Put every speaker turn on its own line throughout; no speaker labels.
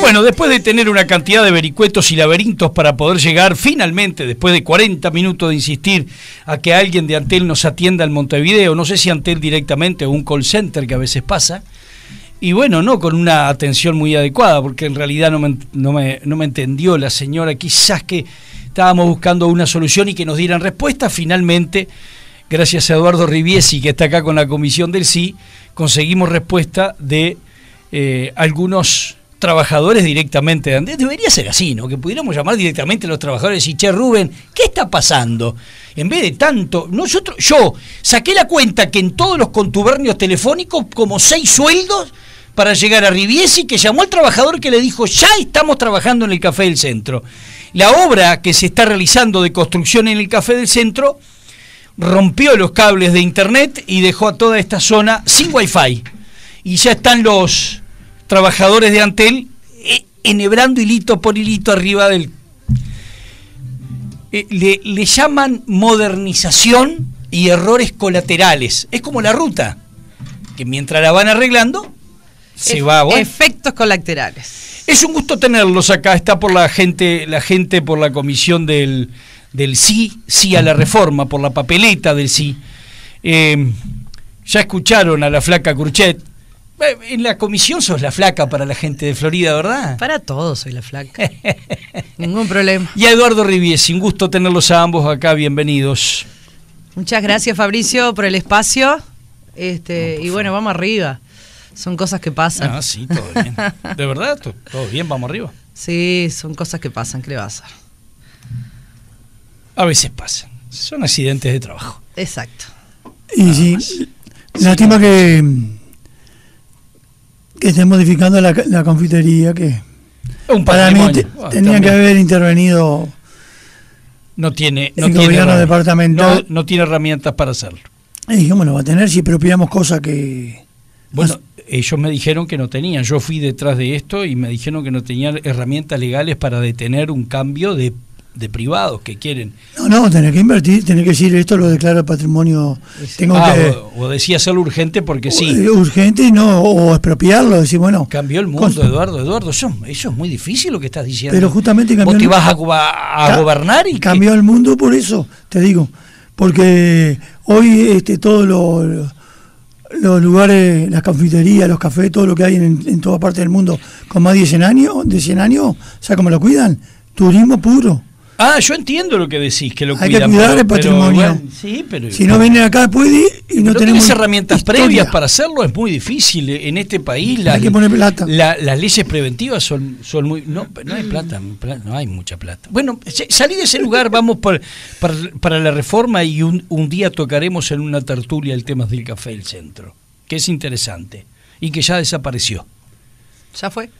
Bueno, después de tener una cantidad de vericuetos y laberintos para poder llegar finalmente, después de 40 minutos de insistir a que alguien de Antel nos atienda en Montevideo, no sé si Antel directamente o un call center que a veces pasa, y bueno, no con una atención muy adecuada, porque en realidad no me, no me, no me entendió la señora, quizás que estábamos buscando una solución y que nos dieran respuesta, finalmente, gracias a Eduardo Riviesi, que está acá con la comisión del sí, conseguimos respuesta de eh, algunos trabajadores directamente de Antel. Debería ser así, ¿no? Que pudiéramos llamar directamente a los trabajadores y, che, Rubén, ¿qué está pasando? En vez de tanto, nosotros, yo saqué la cuenta que en todos los contubernios telefónicos, como seis sueldos para llegar a Riviesi, que llamó al trabajador que le dijo, ya estamos trabajando en el Café del Centro. La obra que se está realizando de construcción en el Café del Centro rompió los cables de internet y dejó a toda esta zona sin wifi. Y ya están los trabajadores de Antel eh, enhebrando hilito por hilito arriba del... Eh, le, le llaman modernización y errores colaterales. Es como la ruta, que mientras la van arreglando, se
Ef-
va... bueno.
Efectos colaterales.
Es un gusto tenerlos acá. Está por la gente, la gente por la comisión del, del sí, sí a la reforma, por la papeleta del sí. Eh, ya escucharon a la flaca Curchet. Eh, En la comisión sos la flaca para la gente de Florida, ¿verdad?
Para todos soy la flaca. Ningún problema.
Y a Eduardo Riviesi, un gusto tenerlos a ambos acá, bienvenidos.
Muchas gracias Fabricio por el espacio. Este, y bueno, vamos arriba. Son cosas que pasan.
Ah, sí, todo bien. ¿De verdad? ¿To- ¿Todo bien? ¿Vamos arriba?
Sí, son cosas que pasan. ¿Qué le va a hacer?
A veces pasan. Son accidentes de trabajo.
Exacto.
Y sí, lástima que, que estén modificando la, la confitería, que
Un
para mí te-
Ah,
tenían que haber intervenido
No tiene, no
el
tiene,
gobierno
herra-
departamental.
no, no tiene herramientas para hacerlo.
Y dije, bueno, va a tener si expropiamos cosas que...
Bueno, ellos me dijeron que no tenían. Yo fui detrás de esto y me dijeron que no tenían herramientas legales para detener un cambio de, de privados que quieren.
No, no, tener que invertir, tener que decir esto lo declaro patrimonio. Tengo
Ah,
que...
o, o decía hacerlo urgente porque sí.
eh, Urgente, no, o expropiarlo, decir, bueno...
Cambió el mundo,
con-
Eduardo. Eduardo, eso, eso es muy difícil lo que estás diciendo.
Pero justamente cambió
Vos te
el-
vas a, a gobernar y
cambió el mundo por eso, te digo. Porque hoy este, todos los, los lugares, las confiterías, los cafés, todo lo que hay en, en toda parte del mundo con más de 100 años, de 100 años, ¿sabes cómo lo cuidan? Turismo puro.
Ah, yo entiendo lo que decís, que lo
Hay que cuidar
pero-
el
pero,
patrimonio.
bueno, sí, pero
Si no vienen acá después y no
no
tenemos
herramientas
historia.
previas para hacerlo, es muy difícil. En este país las,
Hay que poner plata.
la- las leyes preventivas son, son muy... No, no hay plata, pla- no hay mucha plata. Bueno, se- salí de ese lugar, vamos por- para, para la reforma y un, un día tocaremos en una tertulia el tema del café del centro, que es interesante y que ya desapareció.
¿Ya fue?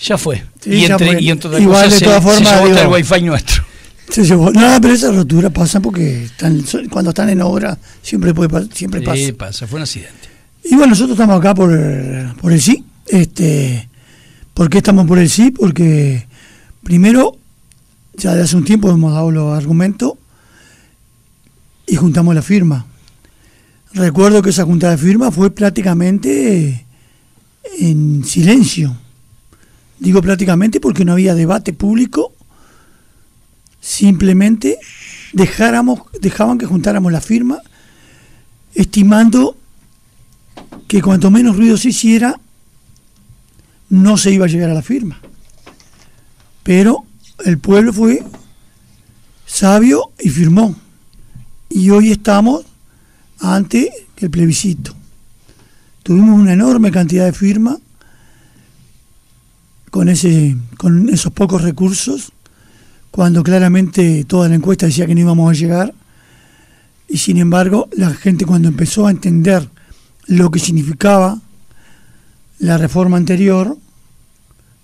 Ya fue.
Sí,
y,
ya
entre,
fue.
y entre otras
Igual,
cosas
de todas
se, se
formas,
llevó hasta el
digo-
wifi nuestro.
Se llevó- No, pero esas roturas pasan porque están, cuando están en obra siempre, puede, siempre pasa.
Sí, pasa, fue un accidente.
Y bueno, nosotros estamos acá por, por el sí. Este, ¿Por qué estamos por el sí? Porque primero, ya de hace un tiempo hemos dado los argumentos y juntamos la firma. Recuerdo que esa junta de firma fue prácticamente en silencio. Digo prácticamente porque no había debate público. Simplemente dejáramos, dejaban que juntáramos la firma, estimando que cuanto menos ruido se hiciera, no se iba a llegar a la firma. Pero el pueblo fue sabio y firmó. Y hoy estamos ante el plebiscito. Tuvimos una enorme cantidad de firmas con, ese, con esos pocos recursos, cuando claramente toda la encuesta decía que no íbamos a llegar. Y sin embargo, la gente cuando empezó a entender lo que significaba la reforma anterior,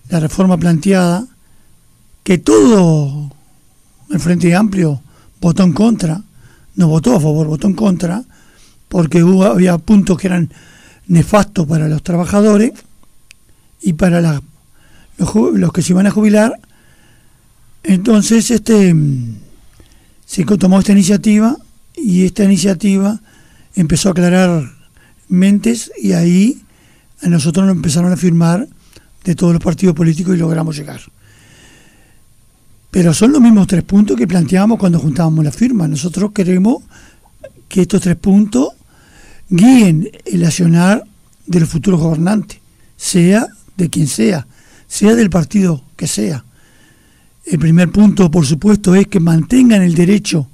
la reforma planteada, que todo el Frente Amplio votó en contra, no votó a favor, votó en contra, porque hubo, había puntos que eran nefastos para los trabajadores y para los, los que se iban a jubilar. Entonces este mm, se tomó esta iniciativa y esta iniciativa empezó a aclarar mentes y ahí a nosotros nos empezaron a firmar de todos los partidos políticos y logramos llegar. Pero son los mismos tres puntos que planteábamos cuando juntábamos la firma. Nosotros queremos que estos tres puntos guíen el accionar de los futuros gobernantes, sea de quien sea, sea del partido que sea. El primer punto, por supuesto, es que mantengan el derecho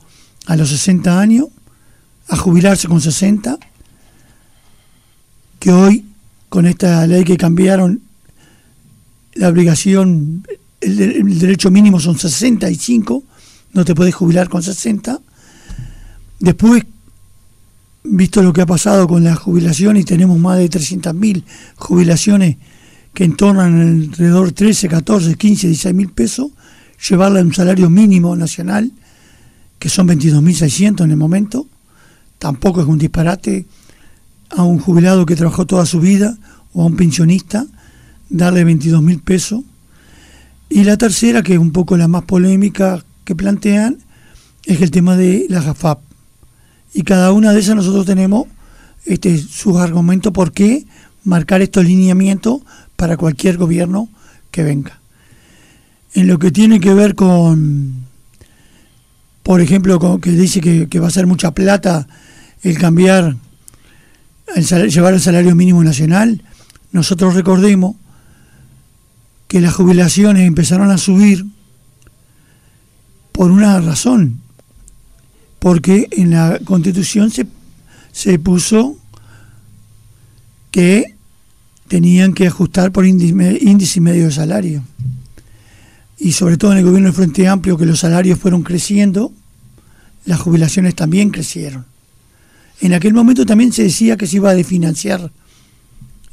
a los 60 años, a jubilarse con 60, que hoy, con esta ley que cambiaron, la obligación, el, derecho mínimo son 65, no te puedes jubilar con 60. Después, visto lo que ha pasado con la jubilación y tenemos más de 300.000 jubilaciones que entornan alrededor de 13, 14, 15, 16 mil pesos, llevarla a un salario mínimo nacional, que son 22.600 en el momento, tampoco es un disparate a un jubilado que trabajó toda su vida o a un pensionista, darle 22 mil pesos. Y la tercera, que es un poco la más polémica que plantean, es el tema de la GAFAP. Y cada una de esas nosotros tenemos este, sus argumentos por qué marcar estos lineamientos para cualquier gobierno que venga. En lo que tiene que ver con, por ejemplo, con, que dice que, va a ser mucha plata el cambiar llevar el salario mínimo nacional, nosotros recordemos que las jubilaciones empezaron a subir por una razón, porque en la constitución se, se puso que tenían que ajustar por índice, índice medio de salario. Y sobre todo en el gobierno del Frente Amplio, que los salarios fueron creciendo, las jubilaciones también crecieron. En aquel momento también se decía que se iba a desfinanciar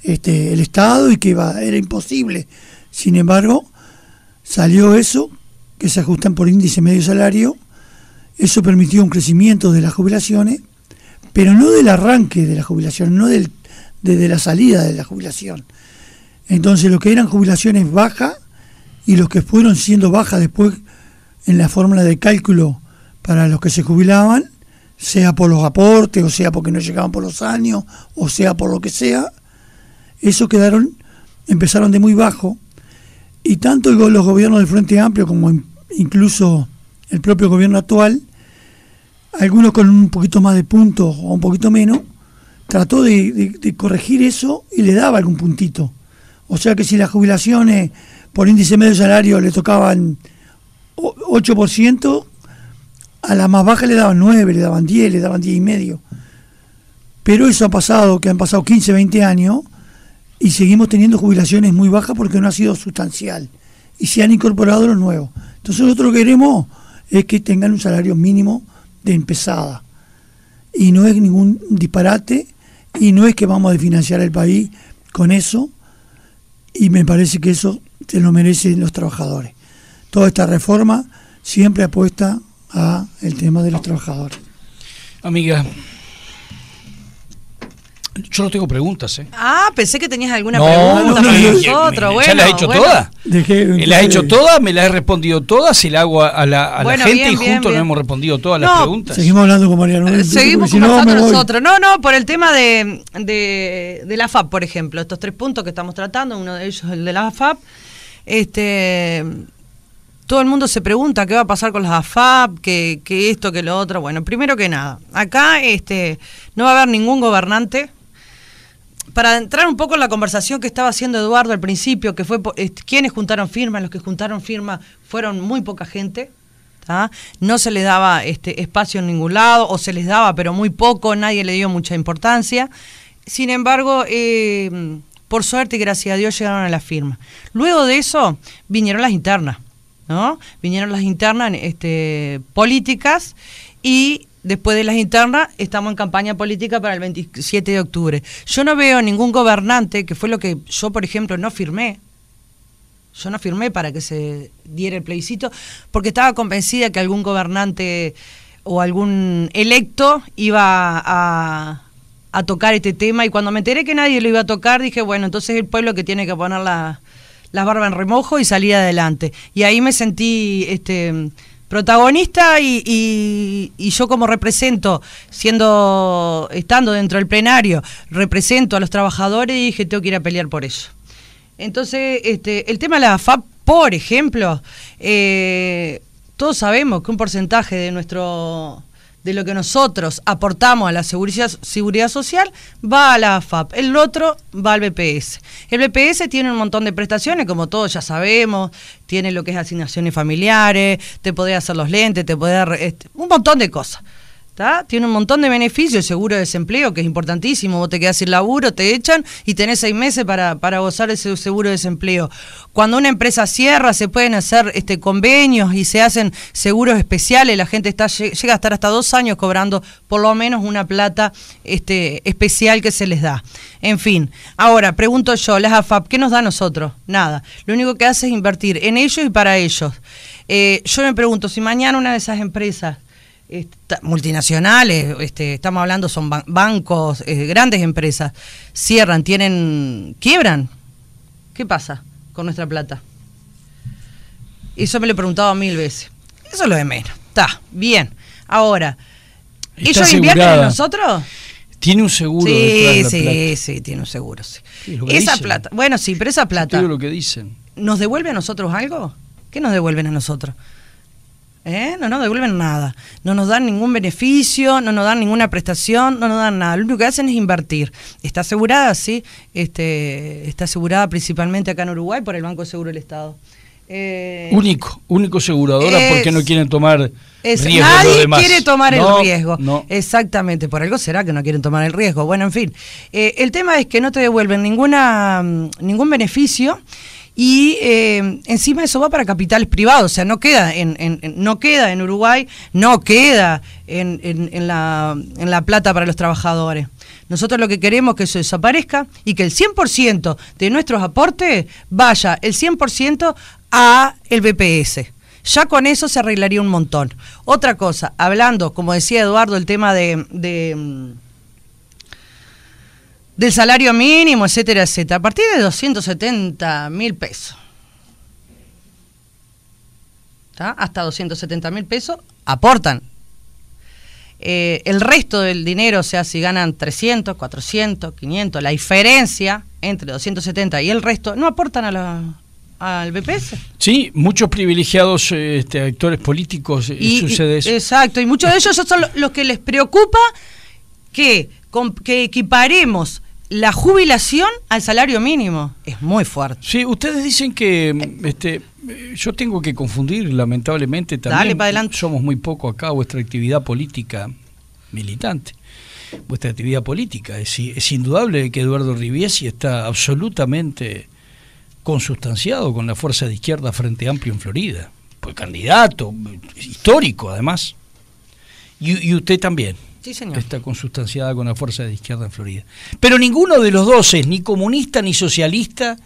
este, el Estado y que iba, era imposible. Sin embargo, salió eso, que se ajustan por índice medio salario, eso permitió un crecimiento de las jubilaciones, pero no del arranque de la jubilación, no del, desde la salida de la jubilación. Entonces, lo que eran jubilaciones bajas y los que fueron siendo bajas después en la fórmula de cálculo para los que se jubilaban, sea por los aportes, o sea porque no llegaban por los años, o sea por lo que sea, eso quedaron, empezaron de muy bajo, y tanto los gobiernos del Frente Amplio como incluso el propio gobierno actual, algunos con un poquito más de puntos o un poquito menos, trató de, de corregir eso y le daba algún puntito. O sea que si las jubilaciones por índice medio salario le tocaban 8%, a la más baja le daban 9, le daban 10, le daban 10 y medio. Pero eso ha pasado, que han pasado 15, 20 años y seguimos teniendo jubilaciones muy bajas porque no ha sido sustancial. Y se han incorporado los nuevos. Entonces nosotros lo que queremos es que tengan un salario mínimo de empezada. Y no es ningún disparate y no es que vamos a financiar el país con eso. Y me parece que eso se lo merecen los trabajadores. Toda esta reforma siempre apuesta a el tema de los trabajadores.
Amiga, yo no tengo preguntas, ¿eh?
Ah, pensé que tenías alguna pregunta para nosotros.
¿Ya la has hecho todas? ¿La has hecho todas? ¿Me la he respondido todas? ¿Se la hago a la, gente y juntos no hemos respondido todas las preguntas?
Seguimos hablando con Mariano.
Eh, seguimos conversando nosotros. No, no, por el tema de, de, de, la FAP, por ejemplo. Estos tres puntos que estamos tratando, uno de ellos es el de la FAP. Este todo el mundo se pregunta qué va a pasar con las AFAP, que, esto, que lo otro. Bueno, primero que nada, acá este, no va a haber ningún gobernante. Para entrar un poco en la conversación que estaba haciendo Eduardo al principio, que fue este, quienes juntaron firmas, los que juntaron firmas fueron muy poca gente, no se les daba este, espacio en ningún lado, o se les daba, pero muy poco, nadie le dio mucha importancia. Sin embargo, eh, por suerte y gracias a Dios llegaron a la firma. Luego de eso vinieron las internas. ¿no? Vinieron las internas este, políticas y después de las internas estamos en campaña política para el 27 de octubre. Yo no veo ningún gobernante, que fue lo que yo, por ejemplo, no firmé. Yo no firmé para que se diera el plebiscito porque estaba convencida que algún gobernante o algún electo iba a, a tocar este tema y cuando me enteré que nadie lo iba a tocar dije, bueno, entonces el pueblo que tiene que poner la, las barbas en remojo y salí adelante. Y ahí me sentí este, protagonista y, yo como represento, siendo, estando dentro del plenario, represento a los trabajadores y dije, tengo que ir a pelear por eso. Entonces, este, el tema de la AFAP, por ejemplo, eh, todos sabemos que un porcentaje de nuestro de lo que nosotros aportamos a la seguridad, seguridad social va a la AFAP, el otro va al BPS. El BPS tiene un montón de prestaciones, como todos ya sabemos, tiene lo que es asignaciones familiares, te puede hacer los lentes, te puede... Este, un montón de cosas. Tiene un montón de beneficios, seguro de desempleo, que es importantísimo, vos te quedas sin laburo, te echan y tenés seis meses para, para gozar ese seguro de desempleo. Cuando una empresa cierra, se pueden hacer este convenios y se hacen seguros especiales, la gente está llega a estar hasta dos años cobrando por lo menos una plata este, especial que se les da. En fin, ahora pregunto yo, las AFAP, ¿qué nos da a nosotros? Nada. Lo único que hace es invertir en ellos y para ellos. Eh, yo me pregunto, si mañana una de esas empresas multinacionales, este, estamos hablando, son bancos, eh, grandes empresas, cierran, tienen, quiebran. ¿Qué pasa con nuestra plata? Eso me lo he preguntado mil veces. Eso es lo de menos. Está, bien. Ahora, ¿ellos invierten en nosotros?
Tiene un seguro.
Sí, sí, sí, tiene un seguro. Sí. esa plata, bueno, sí, pero esa plata.
lo que dicen.
¿Nos devuelve a nosotros algo? ¿Qué nos devuelven a nosotros? ¿Eh? No nos devuelven nada. No nos dan ningún beneficio, no nos dan ninguna prestación, no nos dan nada. Lo único que hacen es invertir. Está asegurada, sí. Este, está asegurada principalmente acá en Uruguay por el Banco de Seguro del Estado.
Eh, único, único aseguradora porque no quieren tomar
es, riesgo. Nadie quiere tomar el riesgo. Exactamente, por algo será que no quieren tomar el riesgo. Bueno, en fin, eh, el tema es que no te devuelven ninguna, mm, ningún beneficio y eh, encima eso va para capitales privados, o sea, no queda en, no queda en Uruguay, no queda en, en, la, en la plata para los trabajadores. Nosotros lo que queremos es que eso desaparezca y que el 100% de nuestros aportes vaya el 100% a el BPS. Ya con eso se arreglaría un montón. Otra cosa, hablando, como decía Eduardo, el tema de del salario mínimo, etcétera, etcétera, a partir de 270 mil pesos. Hasta 270 mil pesos aportan. Eh, el resto del dinero, o sea, si ganan 300, 400, 500, la diferencia entre 270 y el resto, no aportan a la, al BPS.
Sí, muchos privilegiados este, actores políticos eh, y, sucede eso.
Exacto, y muchos de ellos son los que les preocupa que, que equiparemos la jubilación al salario mínimo es muy fuerte.
Sí, ustedes dicen que este, yo tengo que confundir, lamentablemente también.
Dale adelante.
Somos muy poco acá, vuestra actividad política militante. Vuestra actividad política. Es, es indudable que Eduardo Riviesi está absolutamente consustanciado con la fuerza de izquierda Frente Amplio en Florida. Pues candidato, histórico además. y usted también. Está consustanciada con la fuerza de izquierda en Florida. Pero ninguno de los dos es ni comunista ni socialista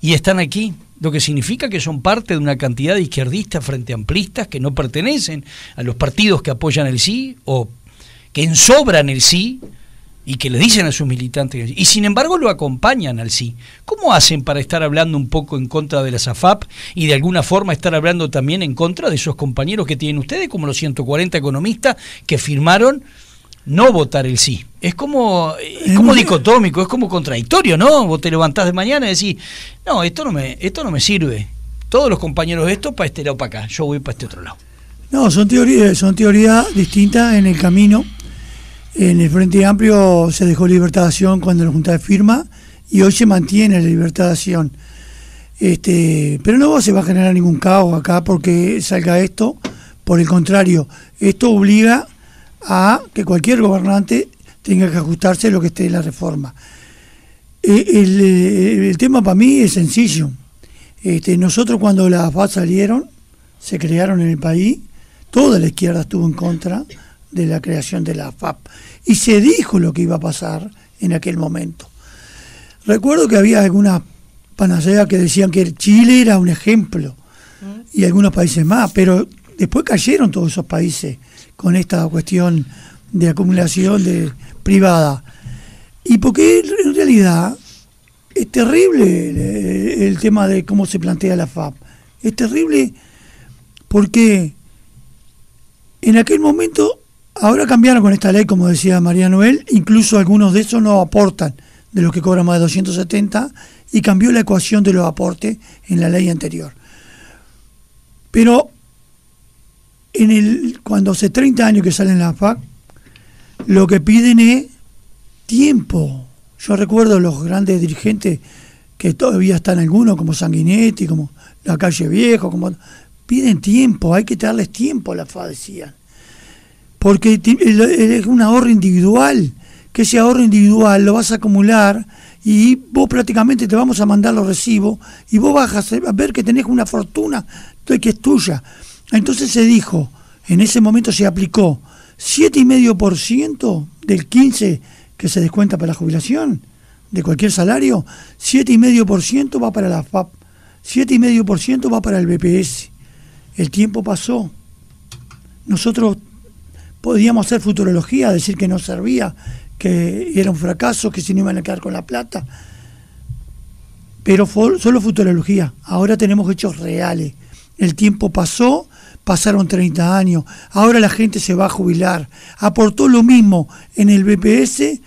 y están aquí, lo que significa que son parte de una cantidad de izquierdistas frente amplistas que no pertenecen a los partidos que apoyan el sí o que ensobran el sí y que le dicen a sus militantes, y sin embargo lo acompañan al sí. ¿Cómo hacen para estar hablando un poco en contra de la SAFAP y de alguna forma estar hablando también en contra de esos compañeros que tienen ustedes, como los 140 economistas que firmaron no votar el sí? Es como, es como dicotómico, es como contradictorio, ¿no? Vos te levantás de mañana y decís, no, esto no me, esto no me sirve. Todos los compañeros de esto para este lado para acá, yo voy para este otro lado.
No, son teorías, son teorías distintas en el camino en el Frente Amplio se dejó libertad de acción cuando la Junta de Firma y hoy se mantiene la libertad de acción. Este, pero no se va a generar ningún caos acá porque salga esto. Por el contrario, esto obliga a que cualquier gobernante tenga que ajustarse a lo que esté en la reforma. Eh, eh, el, tema para mí es sencillo. Este, nosotros cuando las FAD salieron, se crearon en el país, toda la izquierda estuvo en contra de la creación de la FAP. Y se dijo lo que iba a pasar en aquel momento. Recuerdo que había algunas panaceas que decían que Chile era un ejemplo y algunos países más, pero después cayeron todos esos países con esta cuestión de acumulación de privada. Y porque en realidad es terrible el, tema de cómo se plantea la FAP. Es terrible porque en aquel momento Ahora cambiaron con esta ley, como decía María Noel, incluso algunos de esos no aportan de los que cobran más de 270 y cambió la ecuación de los aportes en la ley anterior. Pero en el, cuando hace 30 años que salen la FAC, lo que piden es tiempo. Yo recuerdo los grandes dirigentes que todavía están algunos, como Sanguinetti, como la calle Viejo, como piden tiempo, hay que darles tiempo a la FA, decían. Porque es un ahorro individual, que ese ahorro individual lo vas a acumular y vos prácticamente te vamos a mandar los recibos y vos vas a ver que tenés una fortuna que es tuya. Entonces se dijo, en ese momento se aplicó 7,5% del 15% que se descuenta para la jubilación de cualquier salario, 7,5% va para la FAP, 7,5% va para el BPS. El tiempo pasó. Nosotros podíamos hacer futurología, decir que no servía, que era un fracaso, que se no iban a quedar con la plata. Pero solo futurología. Ahora tenemos hechos reales. El tiempo pasó, pasaron 30 años. Ahora la gente se va a jubilar. Aportó lo mismo en el BPS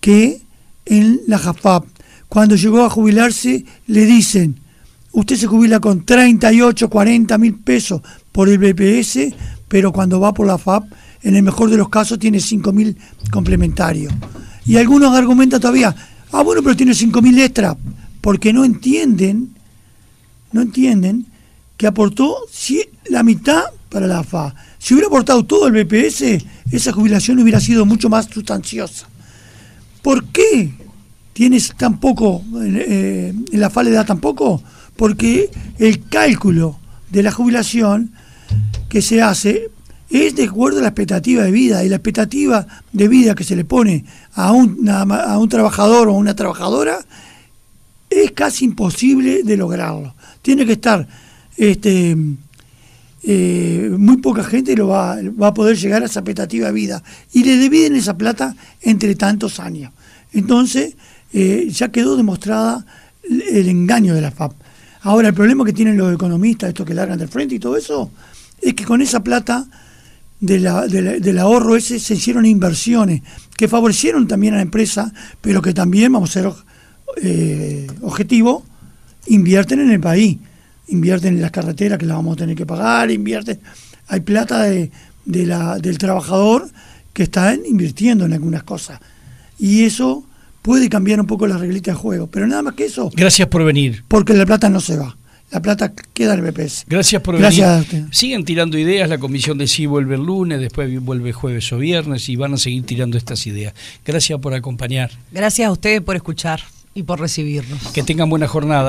que en la JAFAP. Cuando llegó a jubilarse, le dicen, usted se jubila con 38, 40 mil pesos por el BPS, pero cuando va por la FAP en el mejor de los casos tiene 5.000 complementarios. Y algunos argumentan todavía, ah, bueno, pero tiene 5.000 extra, porque no entienden, no entienden que aportó la mitad para la FA. Si hubiera aportado todo el BPS, esa jubilación hubiera sido mucho más sustanciosa. ¿Por qué tienes tan poco, eh, en la FA le da tan poco? Porque el cálculo de la jubilación que se hace es de acuerdo a la expectativa de vida y la expectativa de vida que se le pone a un, a un trabajador o una trabajadora es casi imposible de lograrlo. Tiene que estar, este, eh, muy poca gente lo va, va, a poder llegar a esa expectativa de vida y le dividen esa plata entre tantos años. Entonces, eh, ya quedó demostrada el engaño de la FAP. Ahora, el problema que tienen los economistas, estos que largan del frente y todo eso, es que con esa plata del ahorro ese se hicieron inversiones que favorecieron también a la empresa, pero que también, vamos a ser eh, objetivo, invierten en el país, invierten en las carreteras que las vamos a tener que pagar, invierten, hay plata de, la, del trabajador que está invirtiendo en algunas cosas. Y eso puede cambiar un poco las reglitas de juego, pero nada más que eso.
Gracias por venir.
Porque la plata no se va la plata queda en el BPS.
Gracias por Gracias venir. Siguen tirando ideas, la comisión de sí vuelve el lunes, después vuelve jueves o viernes y van a seguir tirando estas ideas. Gracias por acompañar.
Gracias a ustedes por escuchar y por recibirnos.
Que tengan buena jornada.